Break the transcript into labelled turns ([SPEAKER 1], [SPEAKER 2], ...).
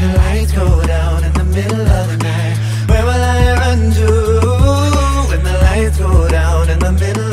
[SPEAKER 1] the lights go down in the middle of the night. Where will I run to when the lights go down in the middle